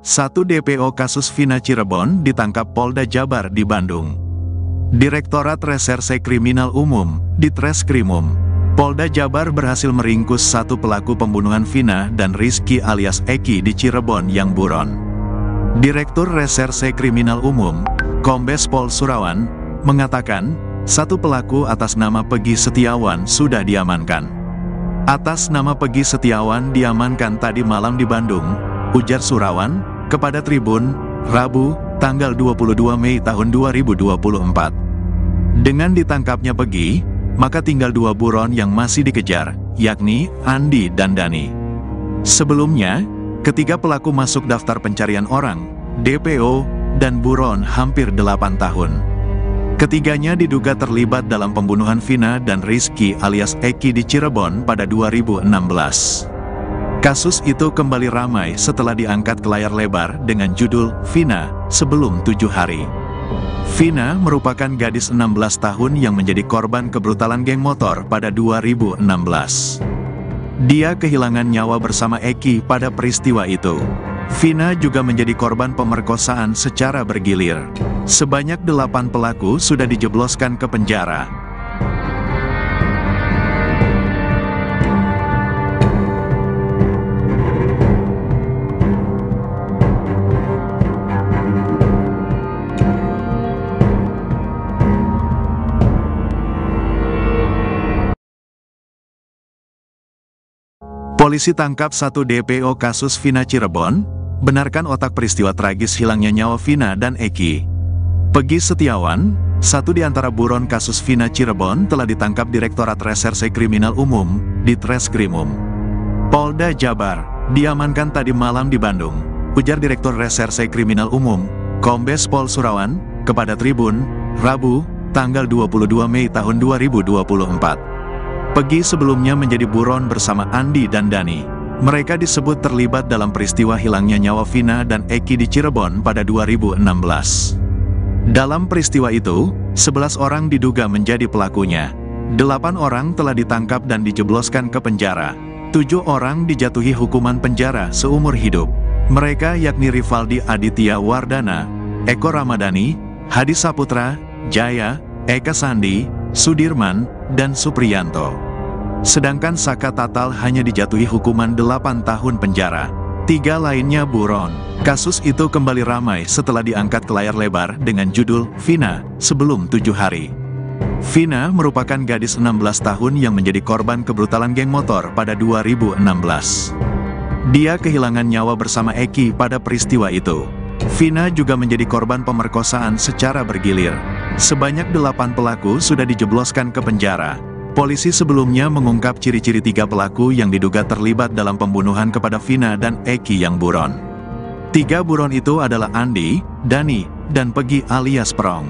Satu DPO kasus Vina Cirebon ditangkap Polda Jabar di Bandung. Direktorat Reserse Kriminal Umum, Ditreskrimum, Polda Jabar berhasil meringkus satu pelaku pembunuhan Vina dan Rizky alias Eki di Cirebon yang buron. Direktur Reserse Kriminal Umum, Kombes Pol Surawan, mengatakan, satu pelaku atas nama Pegi Setiawan sudah diamankan. Atas nama Pegi Setiawan diamankan tadi malam di Bandung, ujar Surawan, kepada Tribun, Rabu, tanggal 22 Mei tahun 2024. Dengan ditangkapnya Pegi, maka tinggal dua buron yang masih dikejar, yakni Andi dan Dani. Sebelumnya, ketiga pelaku masuk daftar pencarian orang, DPO, dan buron hampir 8 tahun. Ketiganya diduga terlibat dalam pembunuhan Vina dan Rizky alias Eki di Cirebon pada 2016. Kasus itu kembali ramai setelah diangkat ke layar lebar dengan judul Vina sebelum tujuh hari. Vina merupakan gadis 16 tahun yang menjadi korban kebrutalan geng motor pada 2016. Dia kehilangan nyawa bersama Eki pada peristiwa itu. Vina juga menjadi korban pemerkosaan secara bergilir. Sebanyak delapan pelaku sudah dijebloskan ke penjara. Polisi tangkap satu DPO kasus Vina Cirebon, benarkan otak peristiwa tragis hilangnya nyawa Vina dan Eki. Pegi Setiawan, satu di antara buron kasus Vina Cirebon telah ditangkap Direktorat Reserse Kriminal Umum, di Treskrimum. Polda Jabar, diamankan tadi malam di Bandung, ujar Direktur Reserse Kriminal Umum, Kombes Pol Surawan, kepada Tribun, Rabu, tanggal 22 Mei tahun 2024. Pegi sebelumnya menjadi buron bersama Andi dan Dani. Mereka disebut terlibat dalam peristiwa hilangnya nyawa Vina dan Eki di Cirebon pada 2016. Dalam peristiwa itu, 11 orang diduga menjadi pelakunya. Delapan orang telah ditangkap dan dijebloskan ke penjara. Tujuh orang dijatuhi hukuman penjara seumur hidup. Mereka yakni Rivaldi Aditya Wardana, Eko Ramadhani, Hadi Saputra, Jaya, Eka Sandi, Sudirman, dan Supriyanto. Sedangkan Saka Tatal hanya dijatuhi hukuman 8 tahun penjara. Tiga lainnya buron. Kasus itu kembali ramai setelah diangkat ke layar lebar dengan judul Vina sebelum tujuh hari. Vina merupakan gadis 16 tahun yang menjadi korban kebrutalan geng motor pada 2016. Dia kehilangan nyawa bersama Eki pada peristiwa itu. Vina juga menjadi korban pemerkosaan secara bergilir. Sebanyak delapan pelaku sudah dijebloskan ke penjara. Polisi sebelumnya mengungkap ciri-ciri tiga pelaku yang diduga terlibat dalam pembunuhan kepada Vina dan Eki yang buron. Tiga buron itu adalah Andi, Dani, dan Pegi alias Perong.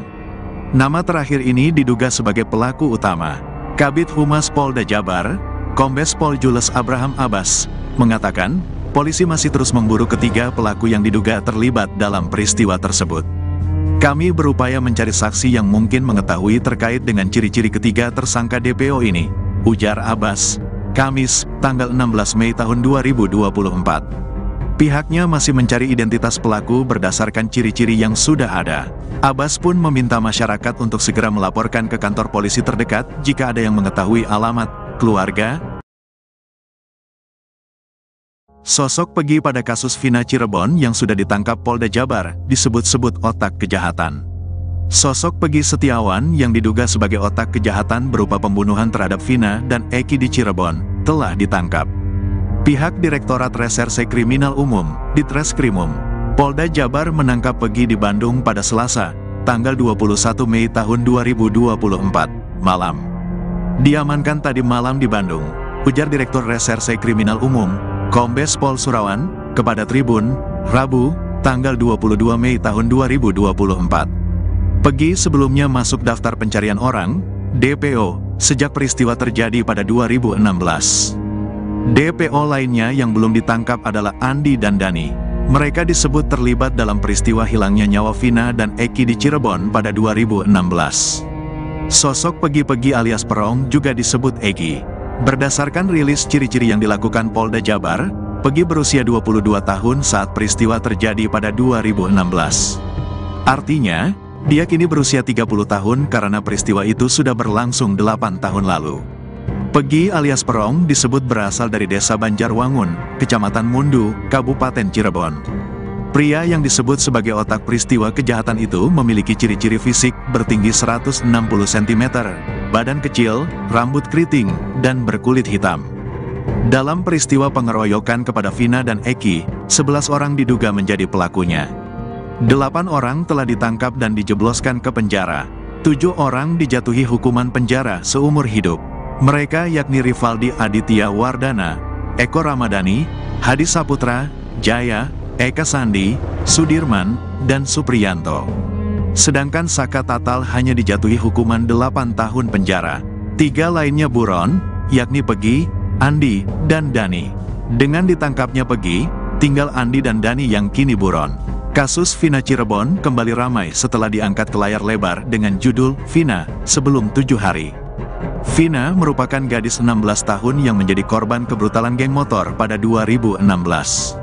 Nama terakhir ini diduga sebagai pelaku utama. Kabit Humas Polda Jabar, Kombes Pol Jules Abraham Abbas, mengatakan, polisi masih terus memburu ketiga pelaku yang diduga terlibat dalam peristiwa tersebut. Kami berupaya mencari saksi yang mungkin mengetahui terkait dengan ciri-ciri ketiga tersangka DPO ini, ujar Abbas, Kamis, tanggal 16 Mei tahun 2024. Pihaknya masih mencari identitas pelaku berdasarkan ciri-ciri yang sudah ada. Abbas pun meminta masyarakat untuk segera melaporkan ke kantor polisi terdekat jika ada yang mengetahui alamat, keluarga, Sosok Pegi pada kasus Vina Cirebon yang sudah ditangkap Polda Jabar disebut-sebut otak kejahatan. Sosok Pegi Setiawan yang diduga sebagai otak kejahatan berupa pembunuhan terhadap Vina dan Eki di Cirebon telah ditangkap. Pihak Direktorat Reserse Kriminal Umum, Ditreskrimum, Polda Jabar menangkap Pegi di Bandung pada Selasa, tanggal 21 Mei tahun 2024, malam. Diamankan tadi malam di Bandung, ujar Direktur Reserse Kriminal Umum, Kombes Pol Surawan, kepada Tribun, Rabu, tanggal 22 Mei tahun 2024. Pegi sebelumnya masuk daftar pencarian orang, DPO, sejak peristiwa terjadi pada 2016. DPO lainnya yang belum ditangkap adalah Andi dan Dani. Mereka disebut terlibat dalam peristiwa hilangnya nyawa Vina dan Eki di Cirebon pada 2016. Sosok Pegi-Pegi alias Perong juga disebut Eki. Berdasarkan rilis ciri-ciri yang dilakukan Polda Jabar, Pegi berusia 22 tahun saat peristiwa terjadi pada 2016. Artinya, dia kini berusia 30 tahun karena peristiwa itu sudah berlangsung 8 tahun lalu. Pegi alias Perong disebut berasal dari desa Banjarwangun, Kecamatan Mundu, Kabupaten Cirebon. Pria yang disebut sebagai otak peristiwa kejahatan itu memiliki ciri-ciri fisik bertinggi 160 cm, badan kecil, rambut keriting, dan berkulit hitam. Dalam peristiwa pengeroyokan kepada Vina dan Eki, 11 orang diduga menjadi pelakunya. Delapan orang telah ditangkap dan dijebloskan ke penjara. Tujuh orang dijatuhi hukuman penjara seumur hidup. Mereka yakni Rivaldi Aditya Wardana, Eko Ramadhani, Hadi Saputra, Jaya, Eka Sandi, Sudirman, dan Supriyanto. Sedangkan Saka Tatal hanya dijatuhi hukuman 8 tahun penjara. Tiga lainnya buron, yakni Pegi, Andi, dan Dani. Dengan ditangkapnya Pegi, tinggal Andi dan Dani yang kini buron. Kasus Vina Cirebon kembali ramai setelah diangkat ke layar lebar dengan judul Vina sebelum tujuh hari. Vina merupakan gadis 16 tahun yang menjadi korban kebrutalan geng motor pada 2016.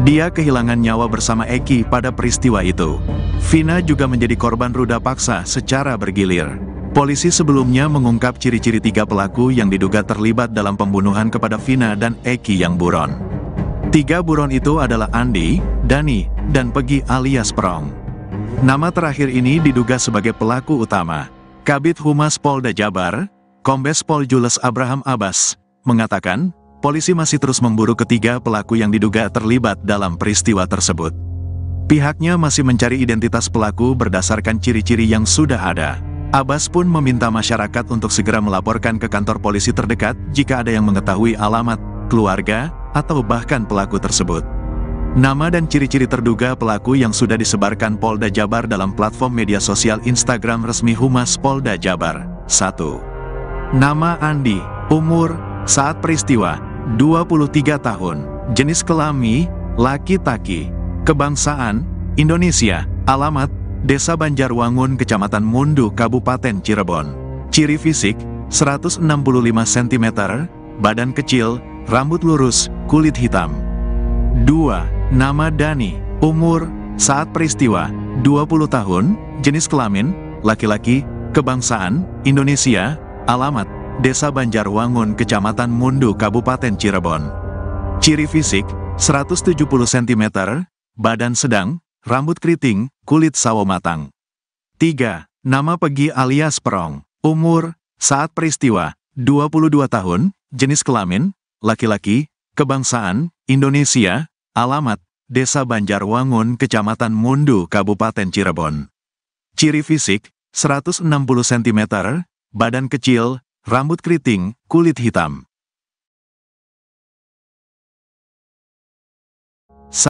Dia kehilangan nyawa bersama Eki pada peristiwa itu. Vina juga menjadi korban ruda paksa secara bergilir. Polisi sebelumnya mengungkap ciri-ciri tiga pelaku yang diduga terlibat dalam pembunuhan kepada Vina dan Eki yang buron. Tiga buron itu adalah Andi, Dani, dan Pegi alias Prong. Nama terakhir ini diduga sebagai pelaku utama. Kabit Humas Polda Jabar, Kombes Pol Jules Abraham Abbas, mengatakan, polisi masih terus memburu ketiga pelaku yang diduga terlibat dalam peristiwa tersebut. Pihaknya masih mencari identitas pelaku berdasarkan ciri-ciri yang sudah ada. Abbas pun meminta masyarakat untuk segera melaporkan ke kantor polisi terdekat jika ada yang mengetahui alamat, keluarga, atau bahkan pelaku tersebut. Nama dan ciri-ciri terduga pelaku yang sudah disebarkan Polda Jabar dalam platform media sosial Instagram resmi Humas Polda Jabar. 1. Nama Andi, umur, saat peristiwa, 23 tahun, jenis kelami, laki-taki, kebangsaan, Indonesia, alamat, Desa Banjarwangun, Kecamatan Mundu, Kabupaten Cirebon. Ciri fisik, 165 cm, badan kecil, rambut lurus, kulit hitam. 2. Nama Dani, umur, saat peristiwa, 20 tahun, jenis kelamin, laki-laki, kebangsaan, Indonesia, alamat, Desa Banjarwangun, Kecamatan Mundu, Kabupaten Cirebon. Ciri fisik, 170 cm, badan sedang, rambut keriting, kulit sawo matang. 3. Nama Pegi alias Perong. Umur, saat peristiwa, 22 tahun, jenis kelamin, laki-laki, kebangsaan, Indonesia, alamat, Desa Banjarwangun, Kecamatan Mundu, Kabupaten Cirebon. Ciri fisik, 160 cm, badan kecil, rambut keriting, kulit hitam.